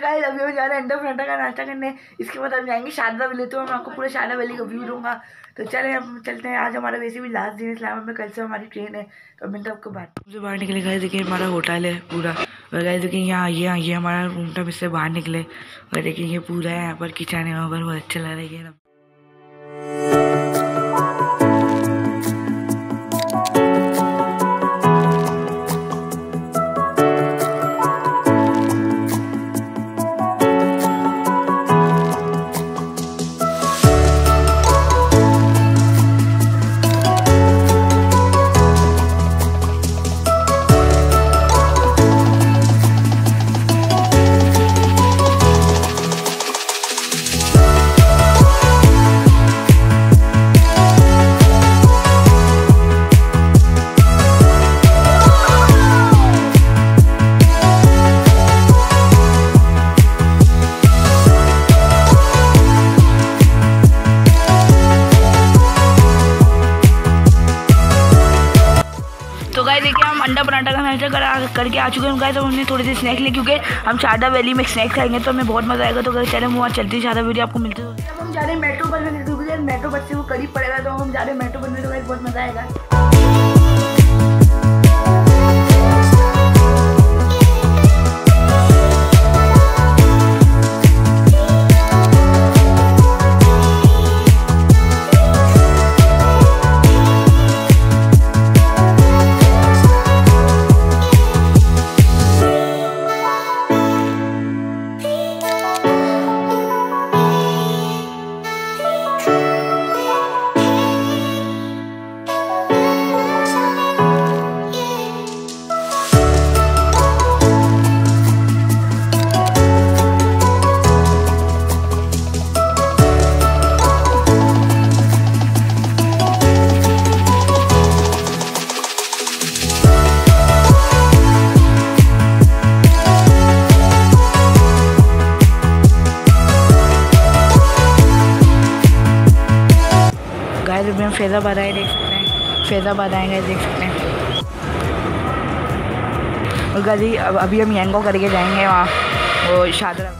Guys अभी हम जा रहे हैं का नाश्ता करने। इसके बाद हम जाएँगे शारदा वैली तो मैं आपको पूरे शारदा वैली का व्यू दूँगा। तो चले, हम चलते हैं। आज हमारा वैसे भी लास्ट दिन इस्लाम में कल से हमारी ट्रेन है। तो मिलते आपको हमसे बाहर निकले गए देखिए, हमारा होटल है पूरा। और देखिए, यहाँ, ये ये हमारा रूम इससे बाहर निकले। और देखिए, ये पूरा है, यहाँ पर किचन है, वहाँ पर बहुत अच्छा लग रहा है अंडा कर करा करके आ चुके हैं गाइस अब हमने थोड़ी सी स्नैक्स ली क्योंकि हम शारदा वैली में स्नैक खाएँगे तो हमें बहुत मज़ा आएगा। तो अगर चले, वहाँ चलते हैं, शारदा वैली आपको मिलते हैं। हम जा रहे हैं मेट्रो बस में क्योंकि मेट्रो बस से वो करीब पड़ेगा तो हम जा रहे हैं मेट्रो बस में तो बहुत मज़ा आएगा। अभी हम फैज़ाबाद आए, देख सकते हैं। फैज़ाबाद आएँगे, देख सकते हैं। और गाजी, अब अभी हम यंगो करके जाएँगे वहाँ, वो शादरा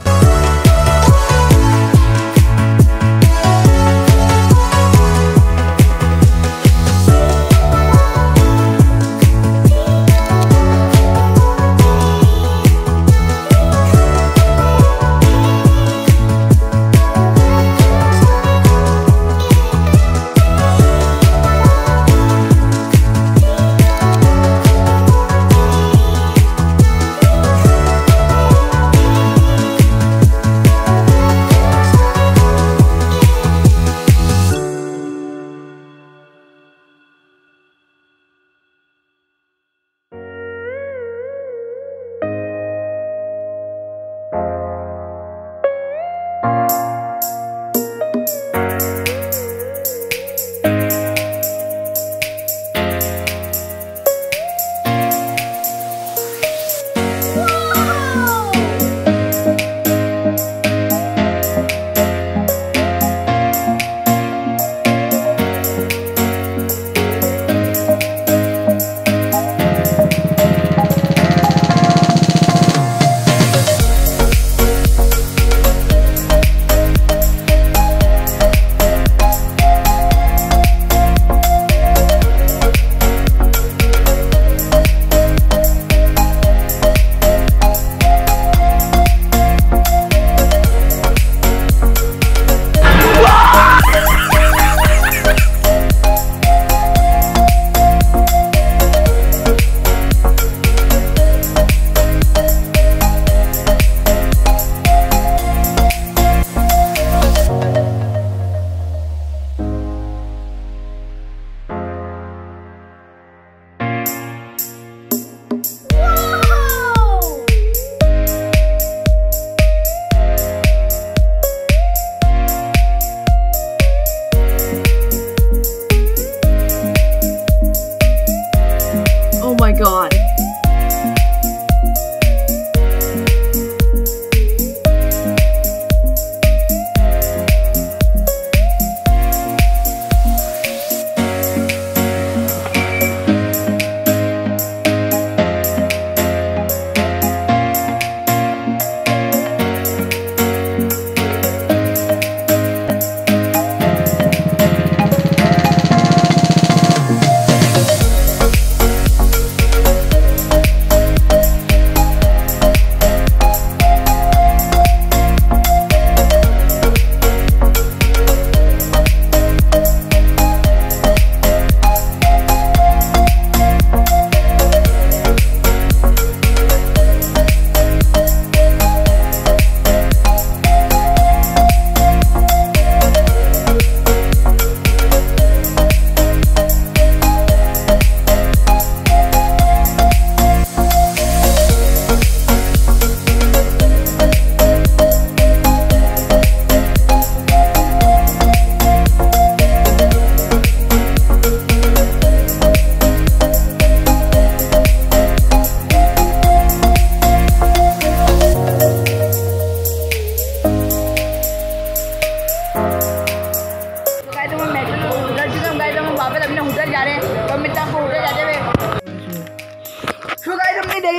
my god.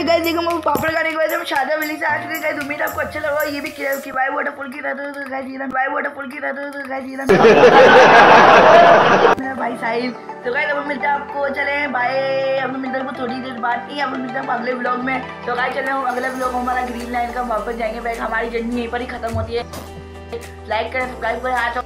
गाइस देखो मैं पापड़ खाने के बाद हम शादा वैली से आ चुके गाइस उम्मीद आपको अच्छा लगा ये भी कि भाई वाटरफॉल की रहते तो गाइस ये भाई वाटरफॉल की रहते तो गाइस मेरा भाई साहिल तो गाइस अब मिलते हैं आपको चले बाय अब मिलते हैं थोड़ी देर बाद नहीं अब मिलते हैं अगले ब्लॉग में। तो गाइस चले हम अगले ब्लॉग हमारा ग्रीन लाइन का वापस जाएँगे। बैग हमारी जर्नी यहीं पर ही खत्म होती है। लाइक करें सब्सक्राइब करें आज